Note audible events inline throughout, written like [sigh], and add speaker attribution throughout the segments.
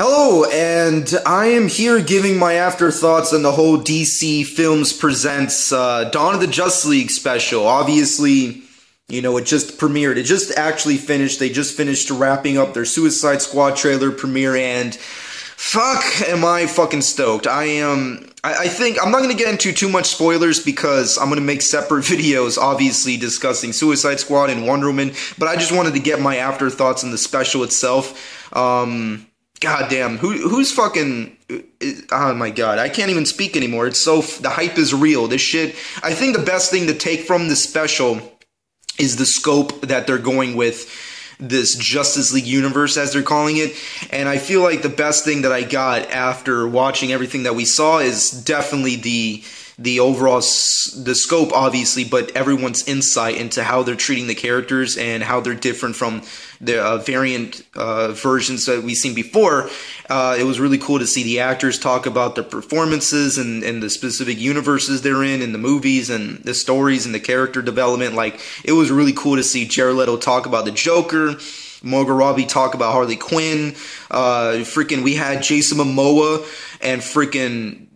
Speaker 1: Hello, and I am here giving my afterthoughts on the whole DC Films Presents uh, Dawn of the Justice League special. Obviously, you know, it just premiered. It just actually finished. They just finished wrapping up their Suicide Squad trailer premiere, and fuck, am I fucking stoked. I am. I, I think I'm not going to get into too much spoilers because I'm going to make separate [laughs] videos, obviously, discussing Suicide Squad and Wonder Woman, but I just wanted to get my afterthoughts on the special itself. Um God damn, who who's fucking? Oh my god, I can't even speak anymore. It's so the hype is real. This shit. I think the best thing to take from this special is the scope that they're going with this Justice League universe, as they're calling it. And I feel like the best thing that I got after watching everything that we saw is definitely the the overall the scope obviously but everyone's insight into how they're treating the characters and how they're different from the uh, variant uh, versions that we've seen before uh, it was really cool to see the actors talk about their performances and, and the specific universes they're in and the movies and the stories and the character development like it was really cool to see Jared Leto talk about the Joker Margot Robbie talk about Harley Quinn. Uh, freaking, we had Jason Momoa and freaking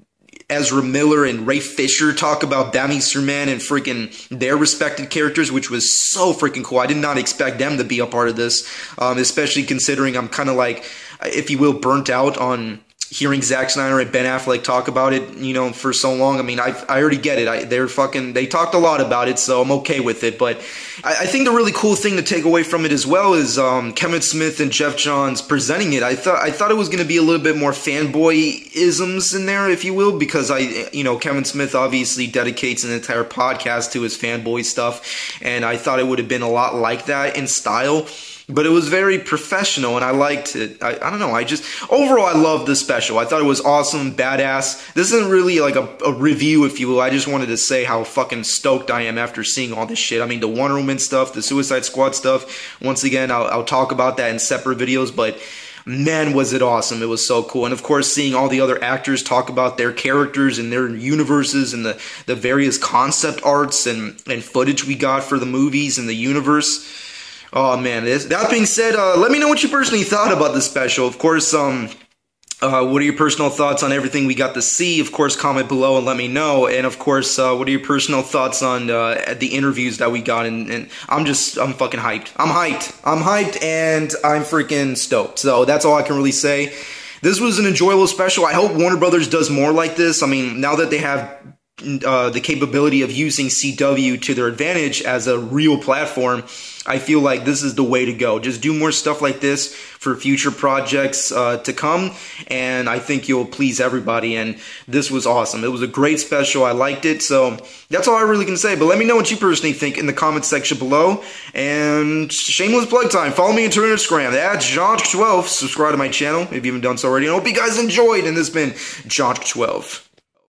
Speaker 1: Ezra Miller and Ray Fisher talk about Batman Superman and freaking their respected characters, which was so freaking cool. I did not expect them to be a part of this, um, especially considering I'm kind of like, if you will, burnt out on hearing Zack Snyder and Ben Affleck talk about it, you know, for so long. I mean, I I already get it. I, they're fucking. They talked a lot about it, so I'm okay with it. But I, I think the really cool thing to take away from it as well is um, Kevin Smith and Geoff Johns presenting it. I thought I thought it was going to be a little bit more fanboy isms in there, if you will, because I, you know, Kevin Smith obviously dedicates an entire podcast to his fanboy stuff, and I thought it would have been a lot like that in style but it was very professional and I liked it. I, I don't know. I just overall I loved the special. I thought it was awesome, badass. This isn't really like a, a, review, if you will. I just wanted to say how fucking stoked I am after seeing all this shit. I mean, the Wonder Woman stuff, the Suicide Squad stuff. Once again, I'll, I'll talk about that in separate videos, but man was it awesome it was so cool and of course seeing all the other actors talk about their characters and their universes and the, the various concept arts and, and footage we got for the movies and the universe Oh man, this, that being said, uh, let me know what you personally thought about the special. Of course, um, uh, what are your personal thoughts on everything we got to see? Of course, comment below and let me know. And of course, uh, what are your personal thoughts on uh, the interviews that we got? And, and, I'm just, I'm fucking hyped. I'm hyped. I'm hyped, and I'm freaking stoked. So that's all I can really say. This was an enjoyable special. I hope Warner Brothers does more like this. I mean, now that they have uh, the capability of using CW to their advantage as a real platform, I feel like this is the way to go. Just do more stuff like this for future projects uh, to come, and I think you'll please everybody. And this was awesome. It was a great special. I liked it. So that's all I really can say. But let me know what you personally think in the comments section below. And shameless plug time. Follow me on Twitter and Instagram at Jock12. Subscribe to my channel if you haven't done so already. I hope you guys enjoyed. And this has been Jock12.